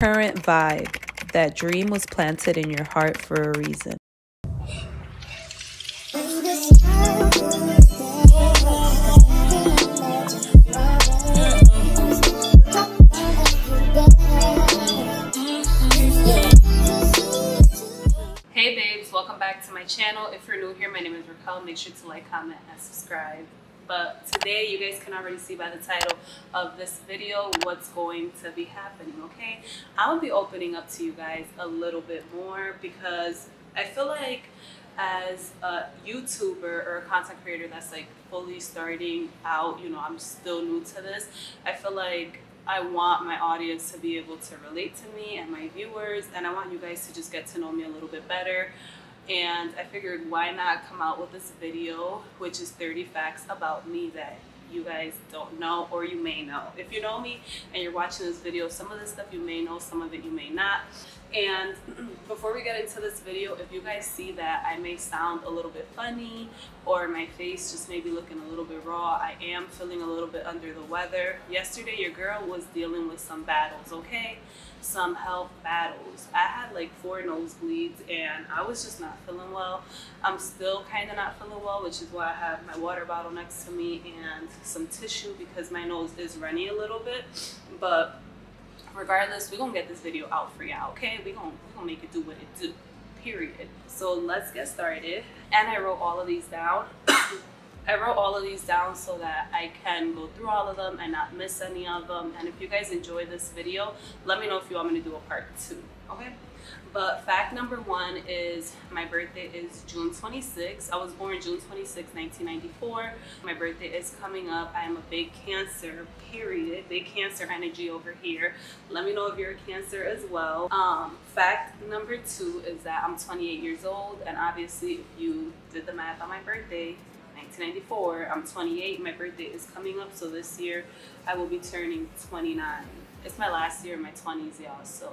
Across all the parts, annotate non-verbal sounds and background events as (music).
current vibe. That dream was planted in your heart for a reason. Hey babes, welcome back to my channel. If you're new here, my name is Raquel. Make sure to like, comment, and subscribe. But today, you guys can already see by the title of this video what's going to be happening, okay? I will be opening up to you guys a little bit more because I feel like as a YouTuber or a content creator that's like fully starting out, you know, I'm still new to this. I feel like I want my audience to be able to relate to me and my viewers, and I want you guys to just get to know me a little bit better. And I figured why not come out with this video, which is 30 facts about me that you guys don't know or you may know. If you know me and you're watching this video, some of this stuff you may know, some of it you may not. And (clears throat) before we get into this video, if you guys see that I may sound a little bit funny or my face just may be looking a little bit raw, I am feeling a little bit under the weather. Yesterday, your girl was dealing with some battles, okay? Some health battles. I had like four nosebleeds and I was just not feeling well. I'm still kind of not feeling well, which is why I have my water bottle next to me and some tissue because my nose is runny a little bit. But regardless, we're gonna get this video out for y'all, okay? We're gonna, we gonna make it do what it do, period. So let's get started. And I wrote all of these down. I wrote all of these down so that I can go through all of them and not miss any of them. And if you guys enjoy this video, let me know if you want me to do a part two, okay? But fact number one is my birthday is June 26. I was born June 26, 1994. My birthday is coming up. I am a big cancer, period. Big cancer energy over here. Let me know if you're a cancer as well. Um, fact number two is that I'm 28 years old. And obviously, if you did the math on my birthday, 1994, I'm 28. My birthday is coming up. So this year, I will be turning 29. It's my last year in my 20s, y'all. So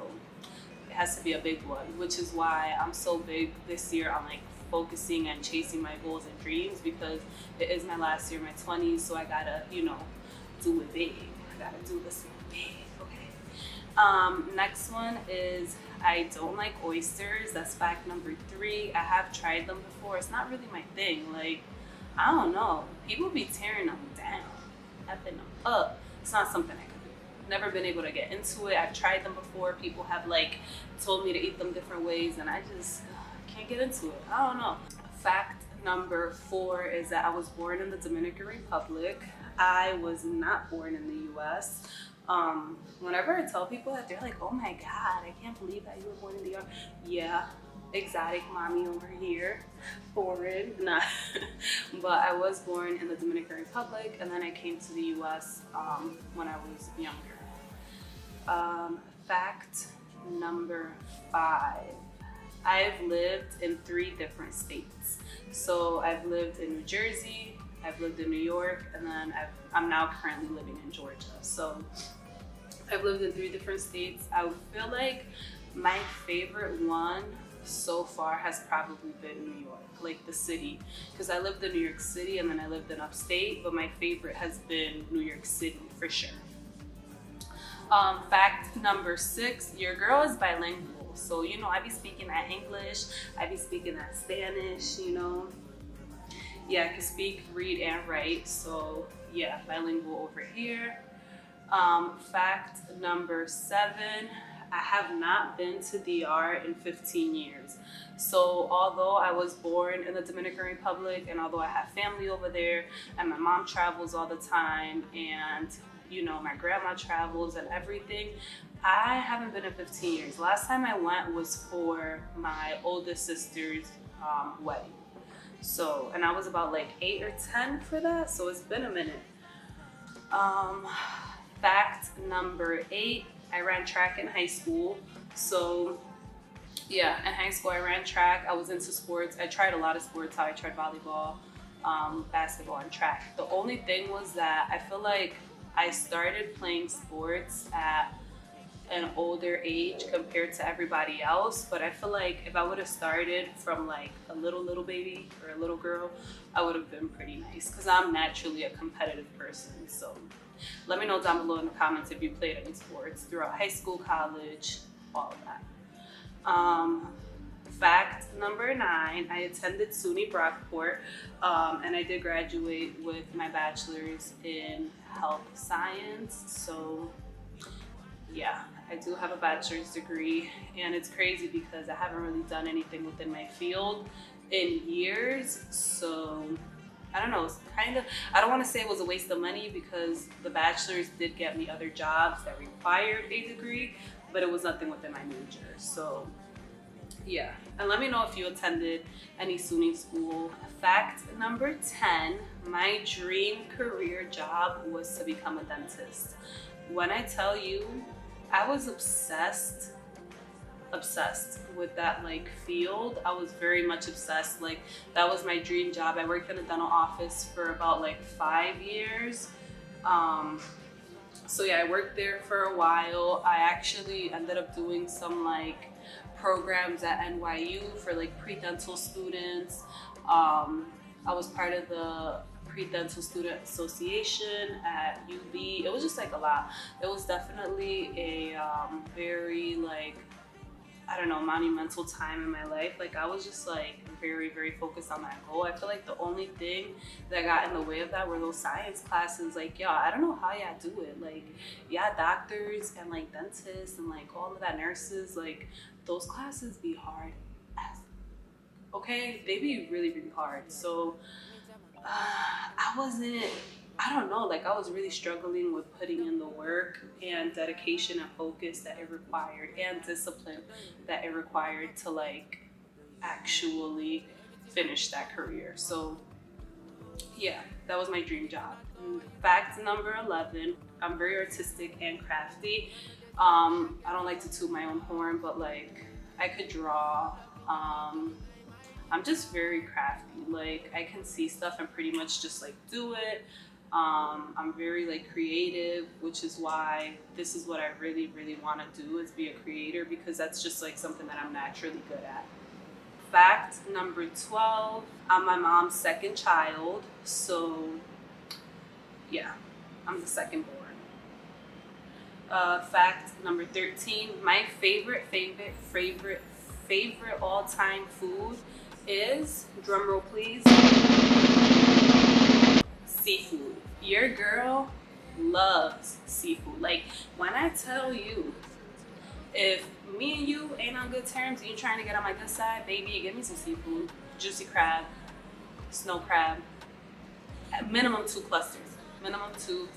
it has to be a big one, which is why I'm so big this year on like focusing and chasing my goals and dreams because it is my last year in my 20s, so I gotta, you know, do it big. I gotta do this big, okay? Um, next one is I don't like oysters. That's fact number three. I have tried them before. It's not really my thing. Like, I don't know. People be tearing them down, effing them up. It's not something I can never been able to get into it. I've tried them before. People have like told me to eat them different ways, and I just can't get into it. I don't know. Fact number four is that I was born in the Dominican Republic. I was not born in the U.S. Um, whenever I tell people that, they're like, "Oh my God, I can't believe that you were born in the U.S." Yeah, exotic mommy over here, foreign, (laughs) nah. but I was born in the Dominican Republic, and then I came to the U.S. Um, when I was younger. Um, fact number five. I've lived in three different states. So I've lived in New Jersey, I've lived in New York, and then i am now currently living in Georgia. So I've lived in three different states. I feel like my favorite one so far has probably been New York, like the city. Because I lived in New York City and then I lived in upstate, but my favorite has been New York City for sure. Um, fact number six, your girl is bilingual. So, you know, I be speaking at English, I be speaking at Spanish, you know. Yeah, I can speak, read, and write. So, yeah, bilingual over here. Um, fact number seven, I have not been to DR in 15 years. So although I was born in the Dominican Republic and although I have family over there and my mom travels all the time and you know my grandma travels and everything, I haven't been in 15 years. Last time I went was for my oldest sister's um, wedding. So, and I was about like eight or 10 for that. So it's been a minute. Um, fact number eight, I ran track in high school. So yeah, in high school I ran track. I was into sports. I tried a lot of sports. How I tried volleyball, um, basketball, and track. The only thing was that I feel like I started playing sports at an older age compared to everybody else. But I feel like if I would have started from like a little, little baby or a little girl, I would have been pretty nice because I'm naturally a competitive person. So Let me know down below in the comments if you played any sports throughout high school, college, all of that. Um, fact number nine, I attended SUNY Brockport um, and I did graduate with my bachelor's in health science. So yeah, I do have a bachelor's degree and it's crazy because I haven't really done anything within my field in years. So I don't know, it's kind of, I don't want to say it was a waste of money because the bachelor's did get me other jobs that required a degree, but it was nothing within my major. So yeah, and let me know if you attended any SUNY school. Fact number 10, my dream career job was to become a dentist. When I tell you, I was obsessed obsessed with that like field. I was very much obsessed. Like that was my dream job. I worked in a dental office for about like five years. Um, so yeah, I worked there for a while. I actually ended up doing some like programs at NYU for like pre-dental students. Um, I was part of the pre-dental student association at UB. It was just like a lot. It was definitely a um, very like I don't know, monumental time in my life. Like I was just like very, very focused on that goal. I feel like the only thing that got in the way of that were those science classes. Like, y'all, I don't know how y'all do it. Like, yeah, doctors and like dentists and like all of that nurses, like those classes be hard. Okay, they be really, really hard. So I wasn't I don't know, like I was really struggling with putting in the work and dedication and focus that it required and discipline that it required to like actually finish that career. So yeah, that was my dream job. Fact number 11, I'm very artistic and crafty. Um, I don't like to toot my own horn, but like I could draw. Um, I'm just very crafty. Like I can see stuff and pretty much just like do it. Um, I'm very like creative, which is why this is what I really, really want to do is be a creator because that's just like something that I'm naturally good at. Fact number 12, I'm my mom's second child. So yeah, I'm the second born. Uh, fact number 13, my favorite, favorite, favorite, favorite all-time food is, drumroll please, seafood. Your girl loves seafood. Like when I tell you, if me and you ain't on good terms and you're trying to get on my good side, baby, give me some seafood. Juicy crab, snow crab, at minimum two clusters, minimum two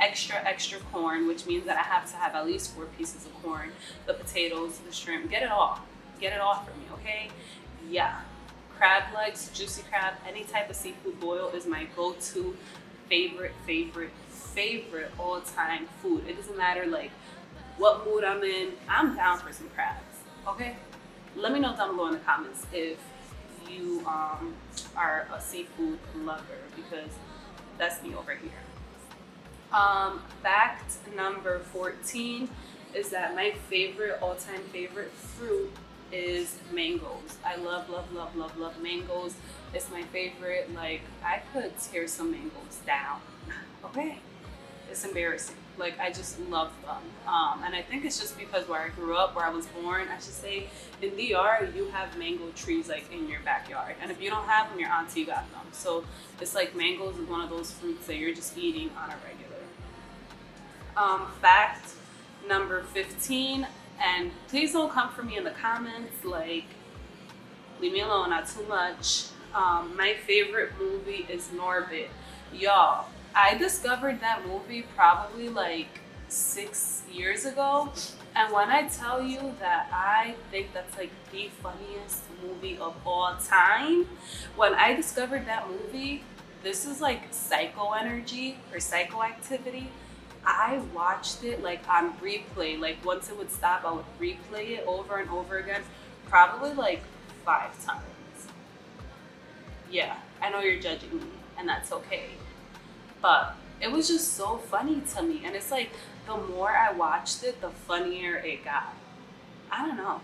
extra, extra corn, which means that I have to have at least four pieces of corn, the potatoes, the shrimp, get it all. Get it all for me, okay? Yeah. Crab legs, juicy crab, any type of seafood boil is my go-to favorite, favorite, favorite all-time food. It doesn't matter like what mood I'm in, I'm down for some crabs, okay? Let me know down below in the comments if you um, are a seafood lover because that's me over here. Um, fact number 14 is that my favorite, all-time favorite fruit is mangoes. I love, love, love, love, love mangoes. It's my favorite. Like, I could tear some mangoes down. (laughs) Okay? It's embarrassing. Like, I just love them. Um, and I think it's just because where I grew up, where I was born, I should say, in the DR, you have mango trees, like, in your backyard. And if you don't have them, your auntie got them. So, it's like mangoes is one of those fruits that you're just eating on a regular. Um, fact number 15, and please don't come for me in the comments, like, leave me alone, not too much. Um, my favorite movie is Norbit. Y'all, I discovered that movie probably like six years ago. And when I tell you that I think that's like the funniest movie of all time, when I discovered that movie, this is like psycho energy or psycho activity. I watched it like on replay. Like once it would stop, I would replay it over and over again, probably like five times. Yeah, I know you're judging me, and that's okay. But it was just so funny to me. And it's like the more I watched it, the funnier it got. I don't know.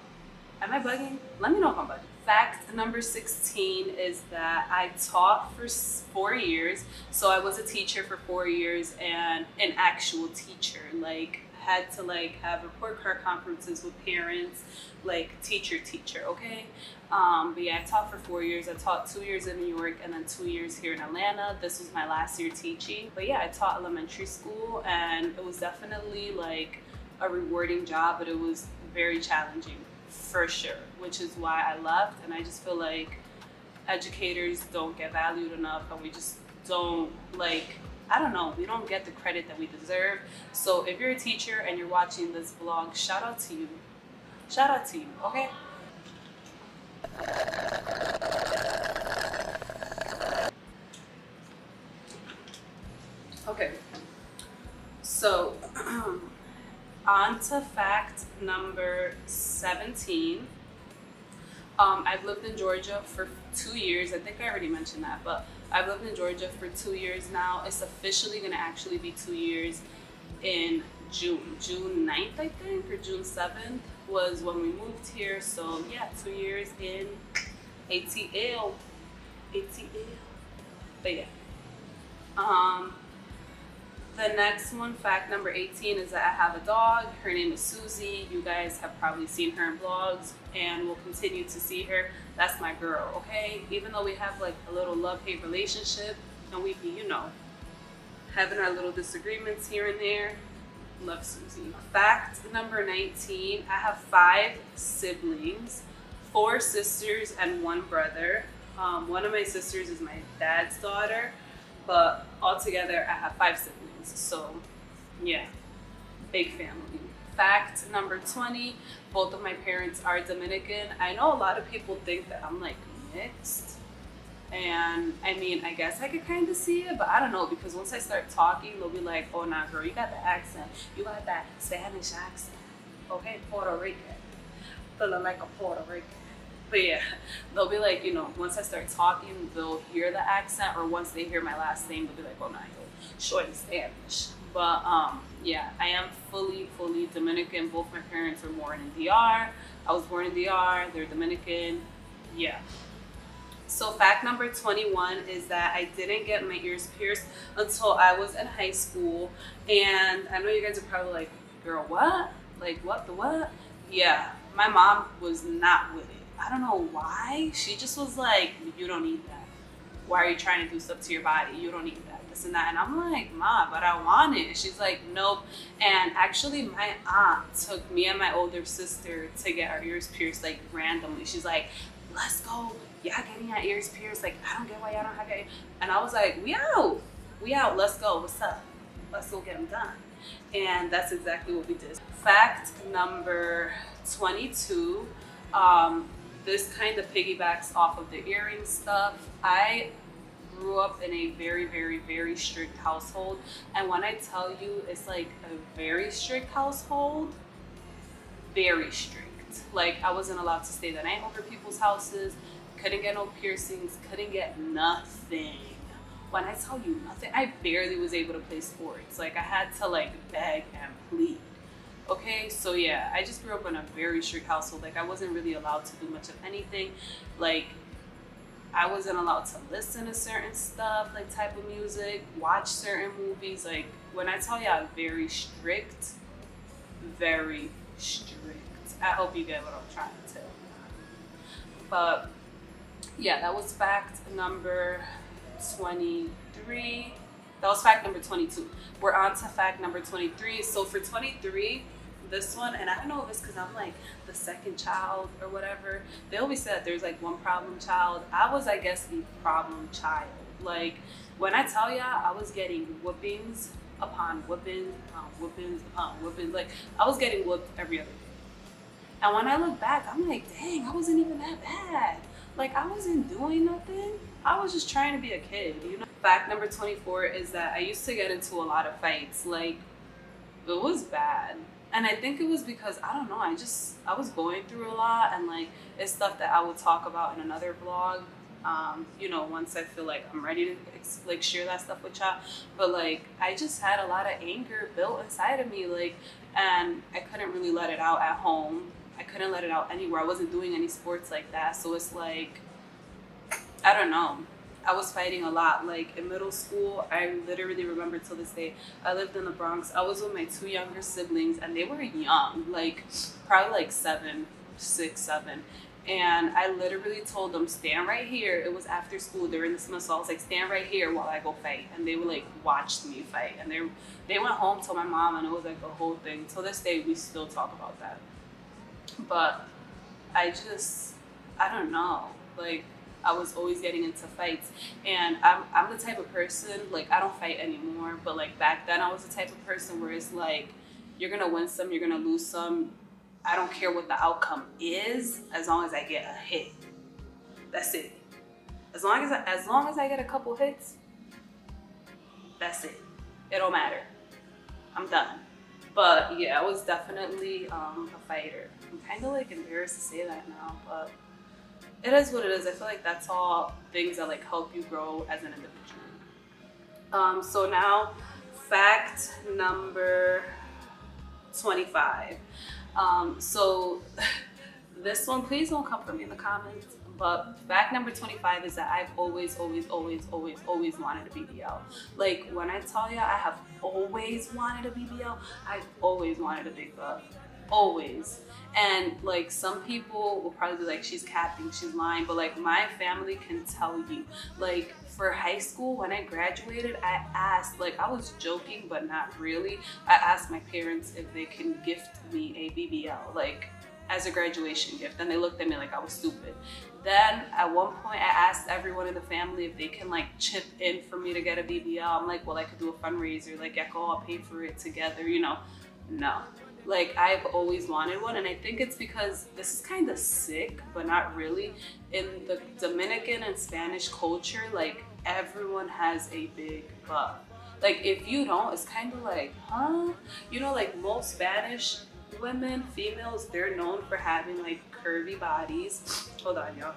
am I bugging? Let me know if I'm bugging. Fact number 16 is that I taught for four years. So I was a teacher for four years and an actual teacher. Like had to like have report card conferences with parents, like teacher, teacher, okay? Um, but yeah, I taught for four years. I taught two years in New York and then two years here in Atlanta. This was my last year teaching. But yeah, I taught elementary school and it was definitely like a rewarding job, but it was very challenging for sure, which is why I left. And I just feel like educators don't get valued enough and we just don't like I don't know, we don't get the credit that we deserve. So if you're a teacher and you're watching this vlog, shout out to you. Shout out to you, okay? Okay, so (clears throat) on to fact number 17. Um, I've lived in Georgia for two years. I think I already mentioned that, but I've lived in Georgia for two years now. It's officially going to actually be two years in June. June 9th, I think, or June 7th was when we moved here. So, yeah, two years in ATL. ATL. But yeah. Um, the next one, fact number 18, is that I have a dog. Her name is Susie. You guys have probably seen her in vlogs and will continue to see her. That's my girl, okay? Even though we have like a little love-hate relationship and we be, you know, having our little disagreements here and there, love Susie. Fact number 19, I have five siblings, four sisters and one brother. Um, one of my sisters is my dad's daughter, but altogether I have five siblings. So, yeah, big family. Fact number 20 both of my parents are Dominican. I know a lot of people think that I'm like mixed. And I mean, I guess I could kind of see it, but I don't know because once I start talking, they'll be like, oh, nah, girl, you got the accent. You got that Spanish accent. Okay, Puerto Rican. Feeling like a Puerto Rican. But yeah, they'll be like, you know, once I start talking, they'll hear the accent, or once they hear my last name, they'll be like, oh, nah, short Spanish. But um, yeah, I am fully, fully Dominican. Both my parents were born in DR. I was born in DR. They're Dominican. Yeah. So fact number 21 is that I didn't get my ears pierced until I was in high school. And I know you guys are probably like, girl, what? Like what the what? Yeah, my mom was not with it. I don't know why. She just was like, you don't need that. Why are you trying to do stuff to your body? You don't need that this and that. And I'm like, Ma, but I want it. She's like, nope. And actually, my aunt took me and my older sister to get our ears pierced like randomly. She's like, let's go. Y'all getting your ears pierced. Like, I don't get why y'all don't have it. And I was like, we out. We out. Let's go. What's up? Let's go get them done. And that's exactly what we did. Fact number 22. Um, this kind of piggybacks off of the earring stuff. I grew up in a very, very, very strict household. And when I tell you it's like a very strict household, very strict. Like I wasn't allowed to stay the night over people's houses, couldn't get no piercings, couldn't get nothing. When I tell you nothing, I barely was able to play sports. Like I had to like beg and plead. Okay, so yeah, I just grew up in a very strict household. Like I wasn't really allowed to do much of anything. Like I wasn't allowed to listen to certain stuff, like type of music, watch certain movies. Like when I tell you I'm very strict, very strict. I hope you get what I'm trying to tell. But yeah, that was fact number 23. That was fact number 22. We're on to fact number 23. So for 23, this one, and I don't know if it's because I'm like the second child or whatever. They always said there's like one problem child. I was, I guess, the problem child. Like when I tell y'all, I was getting whoopings upon whoopings upon whoopings upon whoopings. Like I was getting whooped every other day. And when I look back, I'm like, dang, I wasn't even that bad. Like I wasn't doing nothing. I was just trying to be a kid, you know. Fact number 24 is that I used to get into a lot of fights. Like it was bad and I think it was because I don't know. I just I was going through a lot, and like it's stuff that I will talk about in another vlog. Um, you know, once I feel like I'm ready to like share that stuff with y'all. But like I just had a lot of anger built inside of me, like, and I couldn't really let it out at home. I couldn't couldn't let it out anywhere. I wasn't doing any sports like that. So it's like, I don't know. I was fighting a lot. Like in middle school, I literally remember till this day, I lived in the Bronx. I was with my two younger siblings and they were young, like probably like seven, six, seven. And I literally told them, stand right here. It was after school during the semester. I was like, stand right here while I go fight. And they were like, watched me fight. And they they went home, told my mom, and it was like a whole thing. Till this day, we still talk about that. But I just, I don't know. Like, I was always getting into fights. And I'm, I'm the type of person, like, I don't fight anymore. But like back then, I was the type of person where it's like, you're to win some, you're to lose some I don't care what the outcome is as long as I get a hit. That's it. As long as I, as long as I get a couple hits, that's it. It don't matter. I'm done. But yeah, I was definitely um, a fighter. I'm kind of like embarrassed to say that now, but it is what it is. I feel like that's all things that like help you grow as an individual. Um, so now, fact number 25. Um, so (laughs) this one, please don't come for me in the comments. But fact number 25 is that I've always, always, always, always, always wanted a BBL. Like when I tell you I have always wanted a BBL, I've always wanted a big butt. Always. And like some people will probably be like, she's capping, she's lying, but like my family can tell you. Like for high school, when I graduated, I asked, like I was joking, but not really. I asked my parents if they can gift me a BBL, like as a graduation gift. And they looked at me like I was stupid. Then at one point I asked everyone in the family if they can like chip in for me to get a BBL. I'm like, well, I could do a fundraiser, like Echo, I'll pay for it together, you know. No, like I've always wanted one and I think it's because this is kind of sick but not really. In the Dominican and Spanish culture like everyone has a big butt like if you don't it's kind of like huh? You know like most Spanish women females they're known for having like curvy bodies. Hold on y'all.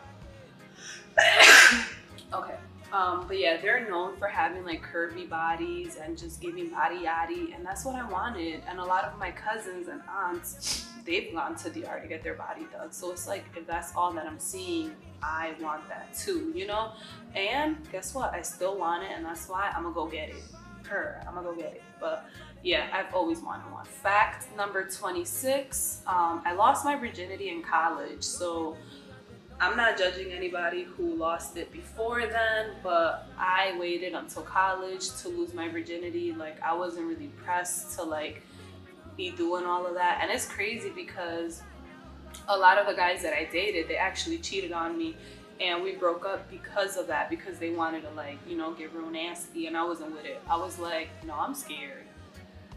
(coughs) Okay um, but yeah, they're known for having like curvy bodies and just giving body yaddy, and that's what I wanted. And a lot of my cousins and aunts, they've gone to DR to get their body done. So it's like if that's all that I'm seeing, I want that too, you know. And guess what? I still want it, and that's why I'm gonna go get it. Her, I'm gonna go get it. But yeah, I've always wanted one. Fact number 26: um, I lost my virginity in college, so I'm not judging anybody who lost it before then, but I waited until college to lose my virginity. Like I wasn't really pressed to like be doing all of that. And it's crazy because a lot of the guys that I dated, they actually cheated on me and we broke up because of that because they wanted to like, you know, get real nasty and I wasn't with it. I was like, no, I'm scared.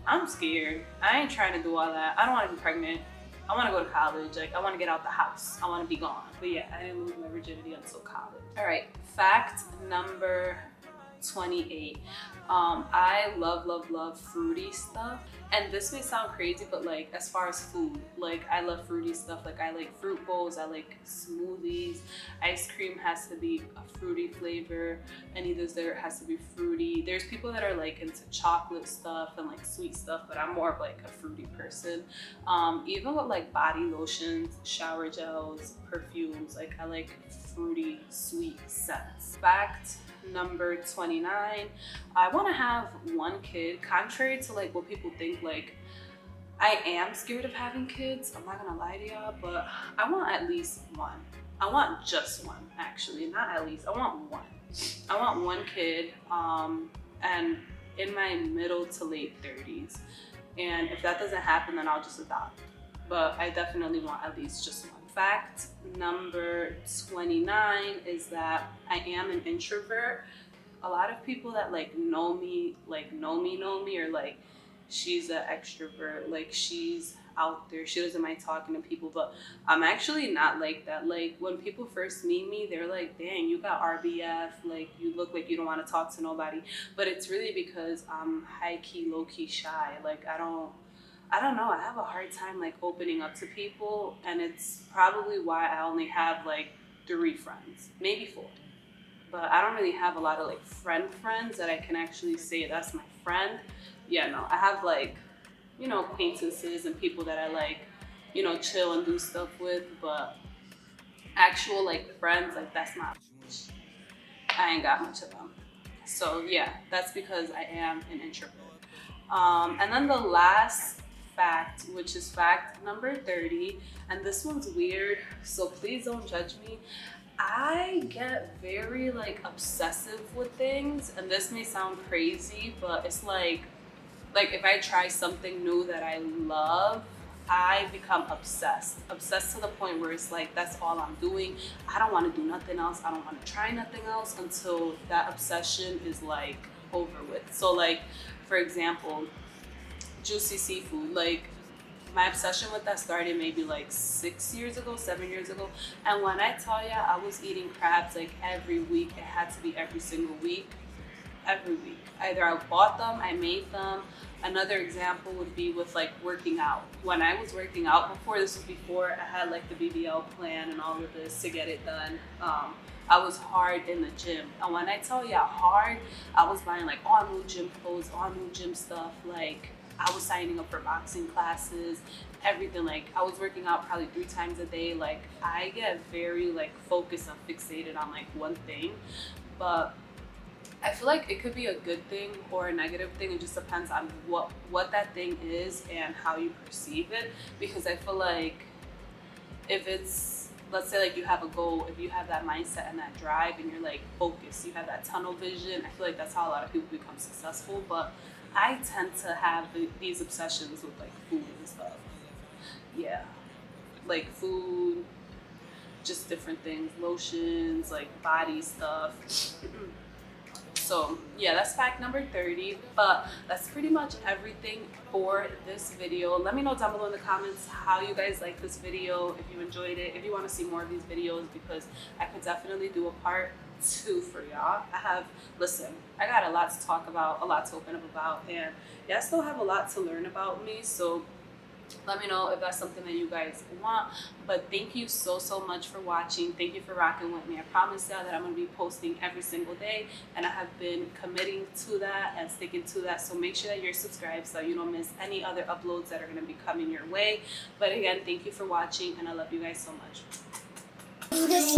I'm scared. I ain't trying to do all that. I don't want to be pregnant. I want to go to college. Like, I want to get out the house. I want to be gone. But yeah, I didn't lose my virginity until college. All right, fact number 28. Um, I love, love, love fruity stuff. And this may sound crazy, but like as far as food, like I love fruity stuff. Like I like fruit bowls, I like smoothies. Ice cream has to be a fruity flavor. Any dessert has to be fruity. There's people that are like into chocolate stuff and like sweet stuff, but I'm more of like a fruity person. Um, even with like body lotions, shower gels, perfumes, like I like fruity, sweet scents. Fact number 29 i want to have one kid contrary to like what people think like i am scared of having kids i'm not gonna lie to y'all but i want at least one. I want just one actually not at least i want one. I want one kid um and in my middle to late 30s and if that doesn't happen then i'll just adopt. But i definitely want at least just one. Fact number 29 is that I am an introvert. A lot of people that like know me, like know me, know me, or like she's an extrovert, like she's out there. She doesn't mind talking to people, but I'm actually not like that. Like when people first meet me, they're like, dang, you got RBF. Like you look like you don't want to talk to nobody. But it's really because I'm high key, low key shy. Like I don't I don't know. I have a hard time like opening up to people, and it's probably why I only have like three friends, maybe four. But I don't really have a lot of like friend friends that I can actually say that's my friend. Yeah, no, I have like, you know, acquaintances and people that I like you know, chill and do stuff with, but actual like friends, like that's not I ain't got much of them. So yeah, that's because I am an introvert. Um, and then the last fact, which is fact number 30, and this one's weird, so please don't judge me. I get very like obsessive with things, and this may sound crazy, but it's like, like if I try something new that I love, I become obsessed. Obsessed to the point where it's like that's all I'm doing. I don't want to do nothing else. I don't want to try nothing else until that obsession is like over with. So like for example, juicy seafood. Like my obsession with that started maybe like six years ago, seven years ago. And when I tell ya I was eating crabs like every week, it had to be every single week. Every week. Either I bought them, I made them, Another example would be with like working out. When I was working out before, this was before I had like the BBL plan and all of this to get it done. Um, I was hard in the gym. And when I tell you hard, I was buying like all new gym clothes, all new gym stuff. Like I was signing up for boxing classes, everything. Like I was working out probably three times a day. Like I get very like focused and fixated on like one thing. But I feel like it could be a good thing or a negative thing. It just depends on what what that thing is and how you perceive it. Because I feel like if it's let's say like you have a goal, if you have that mindset and that drive and you're like focused, you have that tunnel vision. I feel like that's how a lot of people become successful. But I tend to have these obsessions with like food and stuff. Yeah, like food, just different things, lotions, like body stuff. (clears throat) So yeah, that's fact number 30, but that's pretty much everything for this video. Let me know down below in the comments how you guys like this video, if you enjoyed it, if you want to see more of these videos, because I could definitely do a part two for y'all. I have, listen, I got a lot to talk about, a lot to open up about, and y'all still have a lot to learn about me, so let me know if that's something that you guys want but thank you so so much for watching. Thank you for rocking with me. I promise y'all that i'm going to be posting every single day and i have been committing to that and sticking to that so make sure that you're subscribed so you don't miss any other uploads that are going to be coming your way. But again thank you for watching and i love you guys so much yeah.